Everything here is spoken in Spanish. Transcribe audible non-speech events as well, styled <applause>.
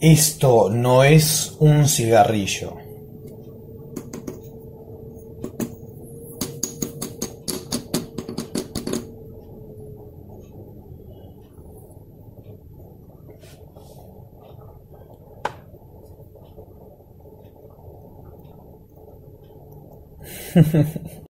Esto no es un cigarrillo. <laughs>